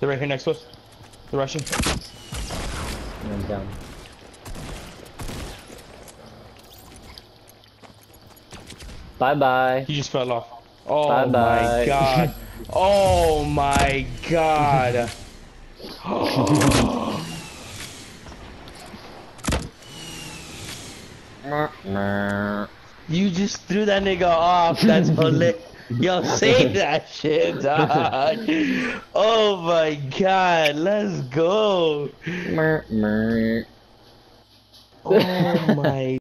They're right here next to us. They're rushing. I'm down. Bye bye. He just fell off. Oh Bye-bye. my god. Oh my god. You just threw that nigga off. That's hilarious. Yo, say that shit, dog. Oh my god, let's go. Oh my